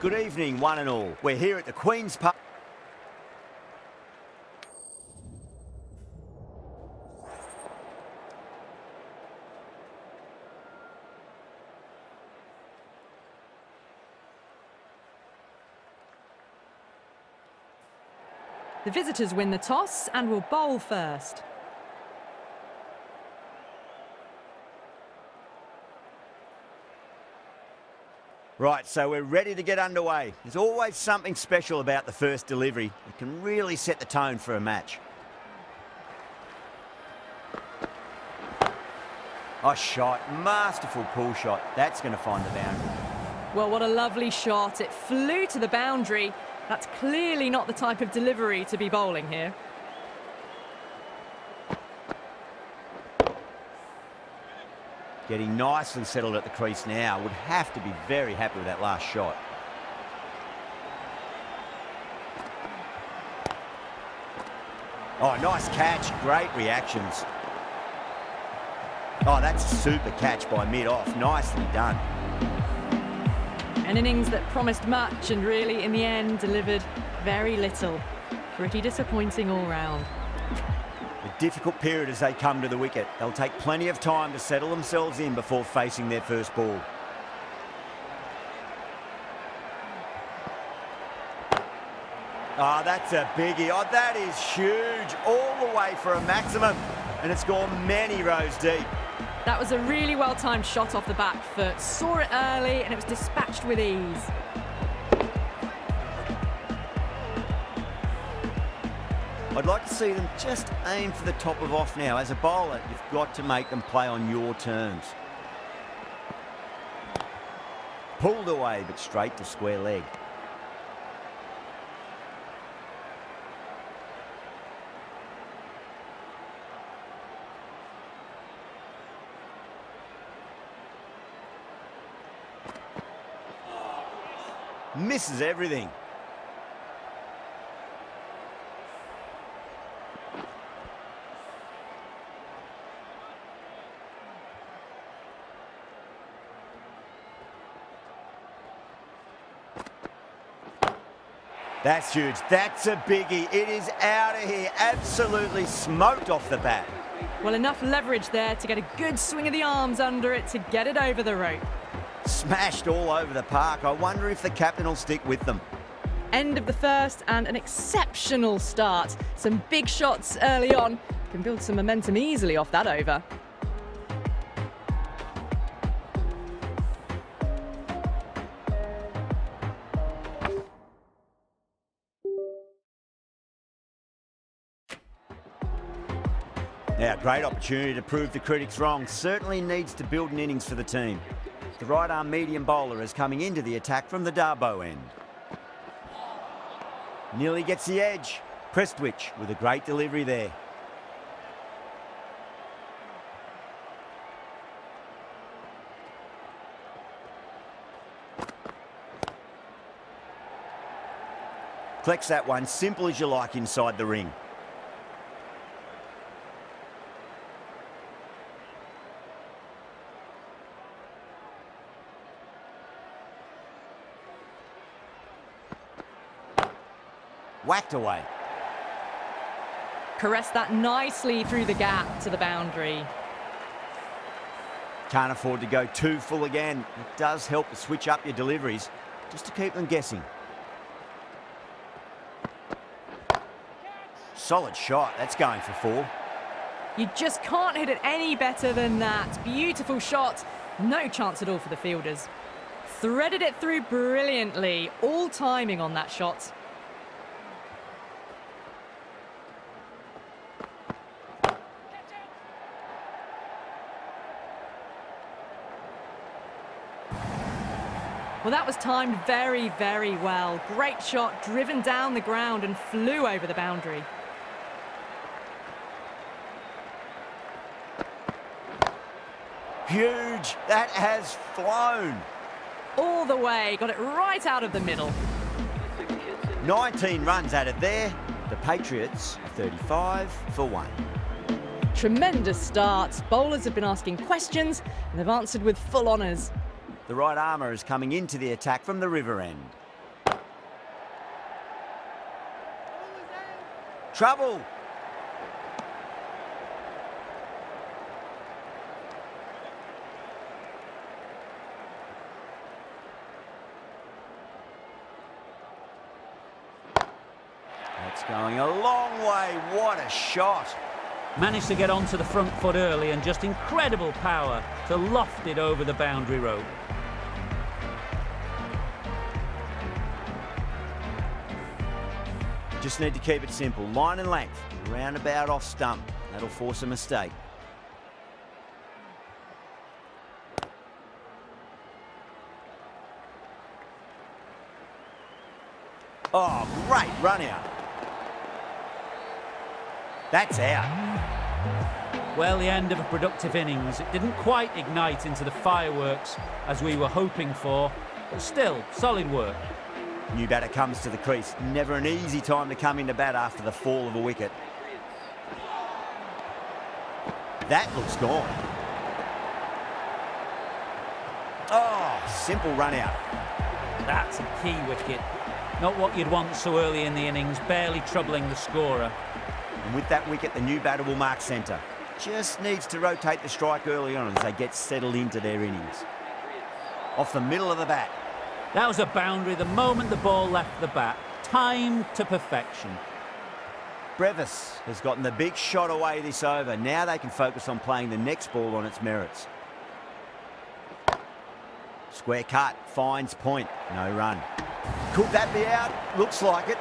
Good evening, one and all. We're here at the Queen's Park. The visitors win the toss and will bowl first. Right, so we're ready to get underway. There's always something special about the first delivery. It can really set the tone for a match. A shot. Masterful pull shot. That's going to find the boundary. Well, what a lovely shot. It flew to the boundary. That's clearly not the type of delivery to be bowling here. Getting nicely settled at the crease now. Would have to be very happy with that last shot. Oh, nice catch. Great reactions. Oh, that's a super catch by mid-off. Nicely done. An innings that promised much and really, in the end, delivered very little. Pretty disappointing all round. Difficult period as they come to the wicket. They'll take plenty of time to settle themselves in before facing their first ball. Oh, that's a biggie. Oh, that is huge. All the way for a maximum. And it's gone many rows deep. That was a really well-timed shot off the back foot. Saw it early and it was dispatched with ease. I'd like to see them just aim for the top of off now. As a bowler, you've got to make them play on your terms. Pulled away, but straight to square leg. Misses everything. That's huge. That's a biggie. It is out of here. Absolutely smoked off the bat. Well, enough leverage there to get a good swing of the arms under it to get it over the rope. Smashed all over the park. I wonder if the captain will stick with them. End of the first and an exceptional start. Some big shots early on. Can build some momentum easily off that over. Great opportunity to prove the critics wrong. Certainly needs to build an innings for the team. The right arm medium bowler is coming into the attack from the Darbo end. Nearly gets the edge. Prestwich with a great delivery there. Collects that one, simple as you like inside the ring. Whacked away. Caressed that nicely through the gap to the boundary. Can't afford to go too full again. It does help to switch up your deliveries, just to keep them guessing. Solid shot. That's going for four. You just can't hit it any better than that. Beautiful shot. No chance at all for the fielders. Threaded it through brilliantly. All timing on that shot. Well, that was timed very, very well. Great shot, driven down the ground and flew over the boundary. Huge. That has flown. All the way, got it right out of the middle. 19 runs out of there. The Patriots are 35 for one. Tremendous start. Bowlers have been asking questions and they've answered with full honours. The right armer is coming into the attack from the river end. Trouble. That's going a long way. What a shot. Managed to get onto the front foot early and just incredible power to loft it over the boundary rope. Just need to keep it simple. Line and length. Roundabout off stump. That'll force a mistake. Oh, great run out. That's out. Well, the end of a productive innings. It didn't quite ignite into the fireworks as we were hoping for, but still, solid work. New batter comes to the crease. Never an easy time to come into bat after the fall of a wicket. That looks gone. Oh, simple run out. That's a key wicket. Not what you'd want so early in the innings, barely troubling the scorer. And with that wicket, the new batter will mark centre. Just needs to rotate the strike early on as they get settled into their innings. Off the middle of the bat. That was a boundary the moment the ball left the bat. Timed to perfection. Brevis has gotten the big shot away this over. Now they can focus on playing the next ball on its merits. Square cut, finds point, no run. Could that be out? Looks like it.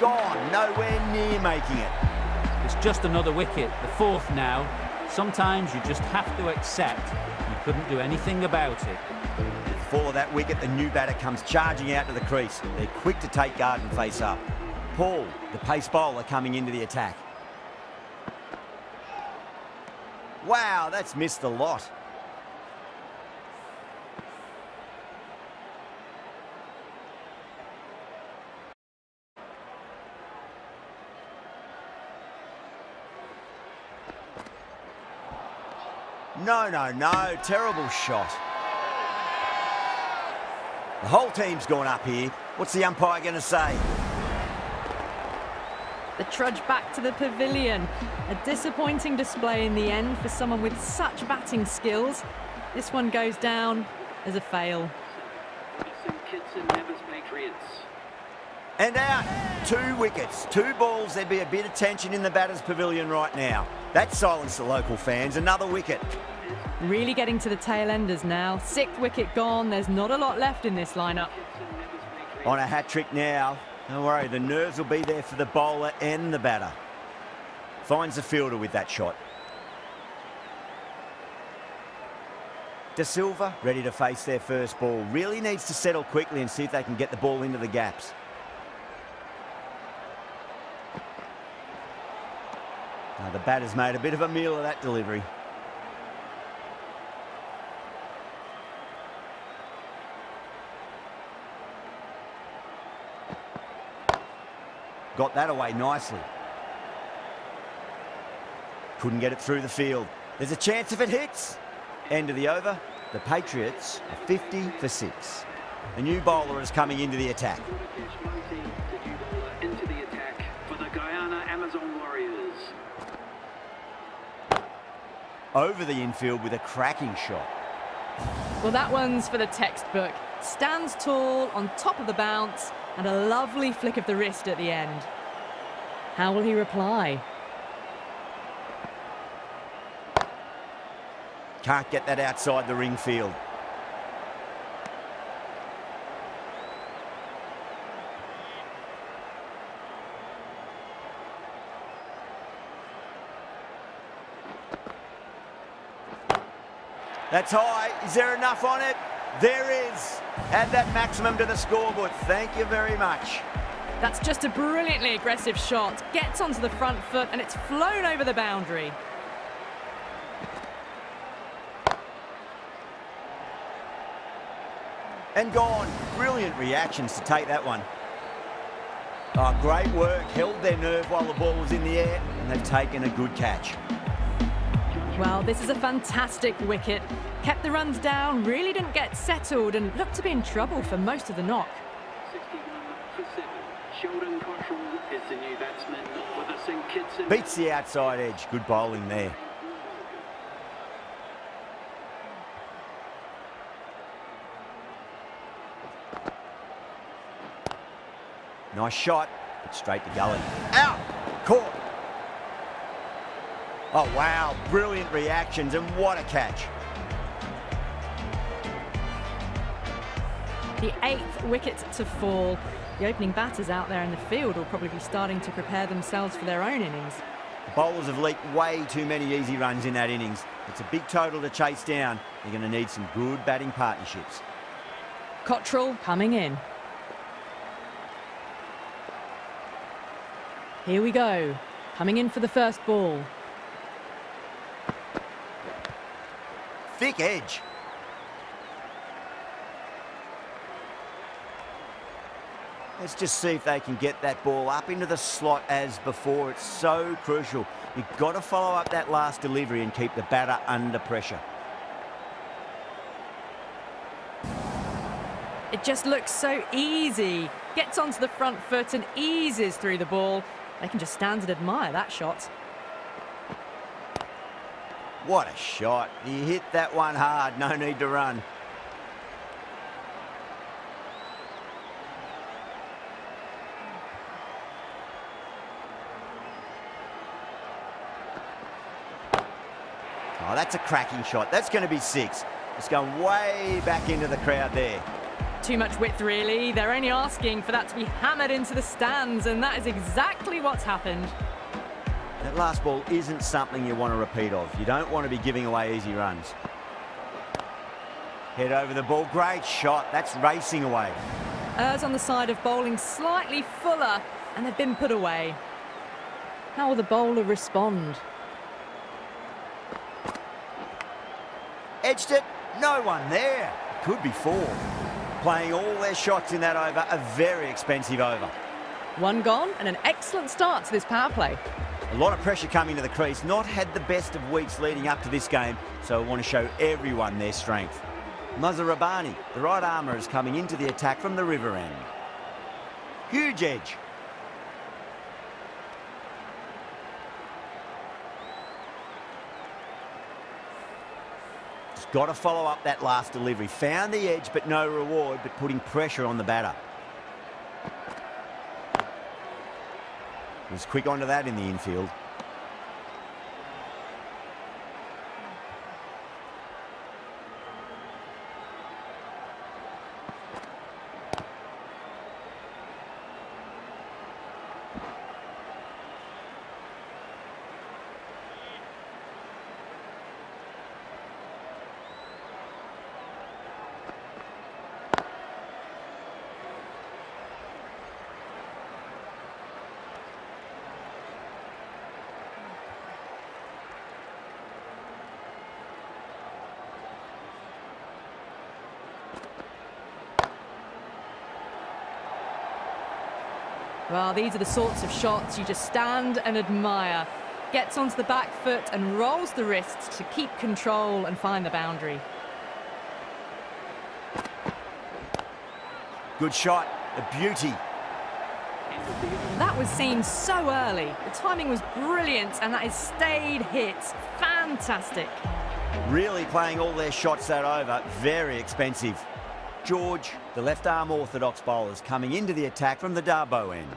Gone, nowhere near making it. It's just another wicket, the fourth now. Sometimes you just have to accept you couldn't do anything about it. Before that wicket, the new batter comes charging out to the crease. They're quick to take guard and face up. Paul, the pace bowler, coming into the attack. Wow, that's missed a lot. No, no, no. Terrible shot. The whole team's gone up here. What's the umpire going to say? The trudge back to the pavilion. A disappointing display in the end for someone with such batting skills. This one goes down as a fail. And out. Two wickets, two balls. There'd be a bit of tension in the batter's pavilion right now. That silenced the local fans. Another wicket. Really getting to the tail enders now. Sixth wicket gone. There's not a lot left in this lineup. On a hat trick now. Don't worry, the nerves will be there for the bowler and the batter. Finds the fielder with that shot. De Silva ready to face their first ball. Really needs to settle quickly and see if they can get the ball into the gaps. Now the batter's made a bit of a meal of that delivery. Got that away nicely. Couldn't get it through the field. There's a chance if it hits. End of the over. The Patriots are 50 for 6. A new bowler is coming into the attack. Into the attack for the Guyana Amazon Warriors. Over the infield with a cracking shot. Well, that one's for the textbook. Stands tall on top of the bounce and a lovely flick of the wrist at the end. How will he reply? Can't get that outside the ring field. That's high. Is there enough on it? There is. Add that maximum to the scoreboard. Thank you very much. That's just a brilliantly aggressive shot. Gets onto the front foot and it's flown over the boundary. And gone. Brilliant reactions to take that one. Oh, great work. Held their nerve while the ball was in the air, and they've taken a good catch. Well, this is a fantastic wicket. Kept the runs down, really didn't get settled, and looked to be in trouble for most of the knock. 61 for 7. Sheldon Cottrell is the new batsman with a St. Beats the outside edge. Good bowling there. Nice shot, but straight to gully. Out! Caught! Oh, wow. Brilliant reactions, and what a catch. The eighth wicket to fall. The opening batters out there in the field will probably be starting to prepare themselves for their own innings. The bowlers have leaked way too many easy runs in that innings. It's a big total to chase down. They're going to need some good batting partnerships. Cottrell coming in. Here we go. Coming in for the first ball. Thick edge. Let's just see if they can get that ball up into the slot as before. It's so crucial. You've got to follow up that last delivery and keep the batter under pressure. It just looks so easy. Gets onto the front foot and eases through the ball. They can just stand and admire that shot. What a shot. He hit that one hard. No need to run. Oh, that's a cracking shot. That's going to be six. It's going way back into the crowd there. Too much width, really. They're only asking for that to be hammered into the stands, and that is exactly what's happened. That last ball isn't something you want to repeat of. You don't want to be giving away easy runs. Head over the ball. Great shot. That's racing away. Ers on the side of bowling slightly fuller, and they've been put away. How will the bowler respond? Edged it. No one there. Could be four. Playing all their shots in that over. A very expensive over. One gone, and an excellent start to this power play. A lot of pressure coming to the crease. Not had the best of weeks leading up to this game, so I want to show everyone their strength. Mazhar Rabbani, the right armer, is coming into the attack from the river end. Huge edge. Just got to follow up that last delivery. Found the edge, but no reward, but putting pressure on the batter. Was quick onto that in the infield. Well, these are the sorts of shots you just stand and admire. Gets onto the back foot and rolls the wrists to keep control and find the boundary. Good shot. A beauty. That was seen so early. The timing was brilliant and that is stayed hits. Fantastic. Really playing all their shots that over. Very expensive. George, the left arm orthodox bowlers coming into the attack from the Darbo end.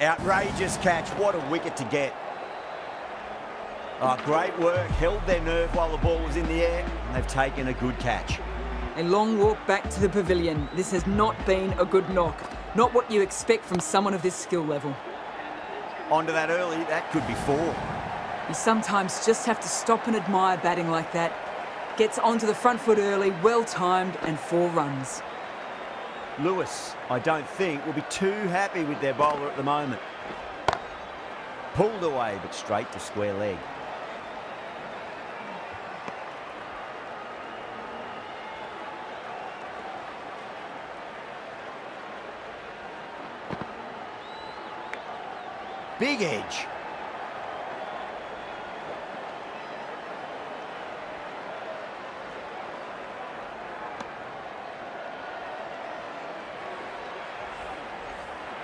Outrageous catch. What a wicket to get. Oh, great work. Held their nerve while the ball was in the air, and they've taken a good catch. A long walk back to the pavilion. This has not been a good knock. Not what you expect from someone of this skill level. Onto that early, that could be four. You sometimes just have to stop and admire batting like that. Gets onto the front foot early, well timed, and four runs. Lewis, I don't think, will be too happy with their bowler at the moment. Pulled away, but straight to square leg. Big edge.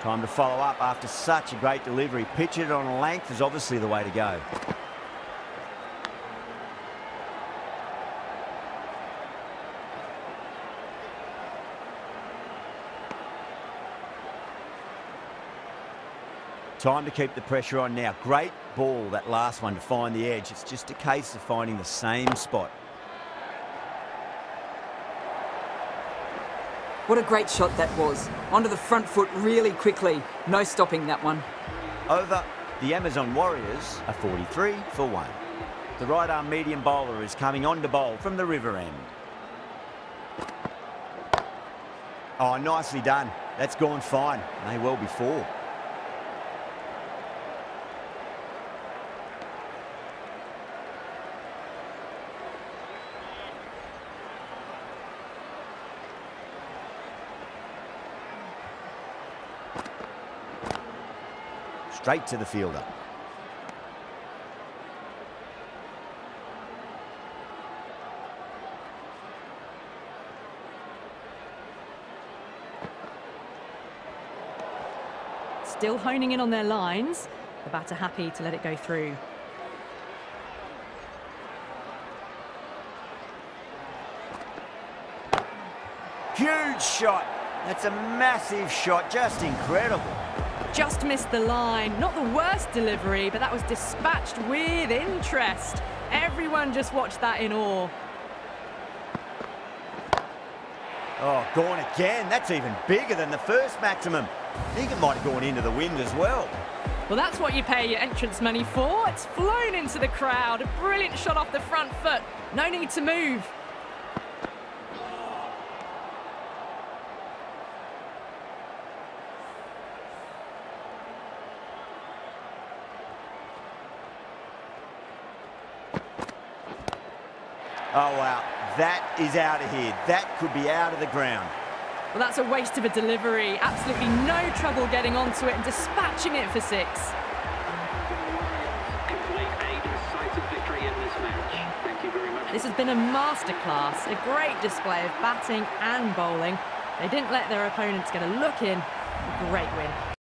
Time to follow up after such a great delivery. Pitch it on a length is obviously the way to go. Time to keep the pressure on now. Great ball, that last one, to find the edge. It's just a case of finding the same spot. What a great shot that was. Onto the front foot really quickly. No stopping that one. Over, the Amazon Warriors are 43 for 1. The right arm medium bowler is coming on to bowl from the river end. Oh, nicely done. That's gone fine. May well be four. Straight to the fielder. Still honing in on their lines. The batter happy to let it go through. Huge shot. That's a massive shot. Just incredible. Just missed the line. Not the worst delivery, but that was dispatched with interest. Everyone just watched that in awe. Oh, gone again. That's even bigger than the first maximum. I think it might have gone into the wind as well. Well, that's what you pay your entrance money for. It's flown into the crowd. A brilliant shot off the front foot. No need to move. Oh, wow. That is out of here. That could be out of the ground. Well, that's a waste of a delivery. Absolutely no trouble getting onto it and dispatching it for six. This has been a masterclass, a great display of batting and bowling. They didn't let their opponents get a look in. A great win.